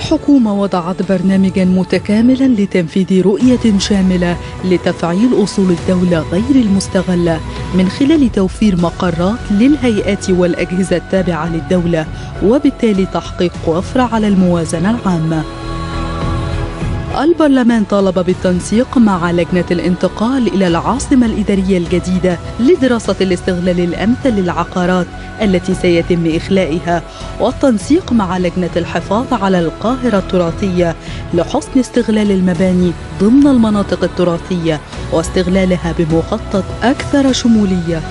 الحكومة وضعت برنامجا متكاملا لتنفيذ رؤية شاملة لتفعيل أصول الدولة غير المستغلة من خلال توفير مقرات للهيئات والأجهزة التابعة للدولة وبالتالي تحقيق وفر على الموازنة العامة. البرلمان طالب بالتنسيق مع لجنة الانتقال إلى العاصمة الإدارية الجديدة لدراسة الاستغلال الأمثل للعقارات التي سيتم إخلائها والتنسيق مع لجنة الحفاظ على القاهرة التراثية لحسن استغلال المباني ضمن المناطق التراثية واستغلالها بمخطط أكثر شمولية.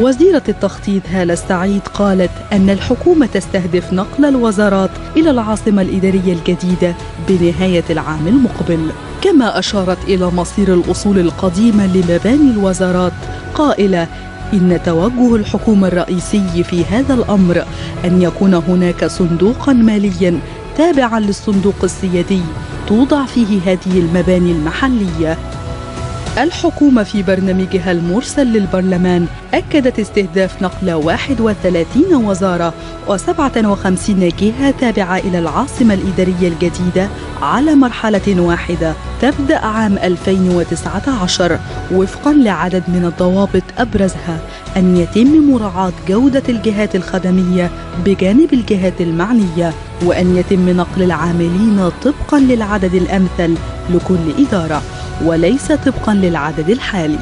وزيرة التخطيط هالة السعيد قالت أن الحكومة تستهدف نقل الوزارات إلى العاصمة الإدارية الجديدة بنهاية العام المقبل. كما أشارت إلى مصير الأصول القديمة لمباني الوزارات قائلة إن توجه الحكومة الرئيسي في هذا الأمر أن يكون هناك صندوقا ماليا تابعا للصندوق السيادي توضع فيه هذه المباني المحلية الحكومة في برنامجها المرسل للبرلمان أكدت استهداف نقل 31 وزارة و57 جهة تابعة إلى العاصمة الإدارية الجديدة على مرحلة واحدة تبدأ عام 2019 وفقا لعدد من الضوابط أبرزها أن يتم مراعاة جودة الجهات الخدمية بجانب الجهات المعنية وأن يتم نقل العاملين طبقا للعدد الأمثل لكل إدارة. وليس طبقا للعدد الحالي.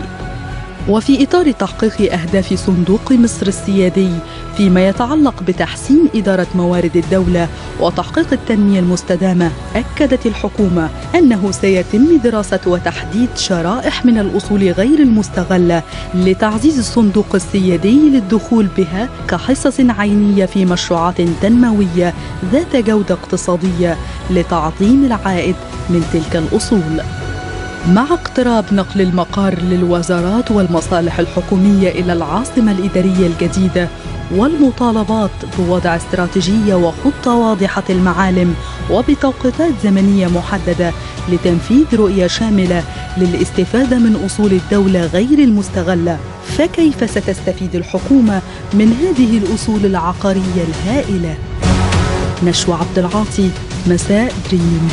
وفي إطار تحقيق أهداف صندوق مصر السيادي فيما يتعلق بتحسين إدارة موارد الدولة وتحقيق التنمية المستدامة أكدت الحكومة أنه سيتم دراسة وتحديد شرائح من الأصول غير المستغلة لتعزيز الصندوق السيادي للدخول بها كحصص عينية في مشروعات تنموية ذات جودة اقتصادية لتعظيم العائد من تلك الأصول. مع اقتراب نقل المقار للوزارات والمصالح الحكومية إلى العاصمة الإدارية الجديدة والمطالبات بوضع استراتيجية وخطة واضحة المعالم وبتوقيتات زمنية محددة لتنفيذ رؤية شاملة للاستفادة من أصول الدولة غير المستغلة. فكيف ستستفيد الحكومة من هذه الأصول العقارية الهائلة؟ نشوى عبد العاطي مساء دريم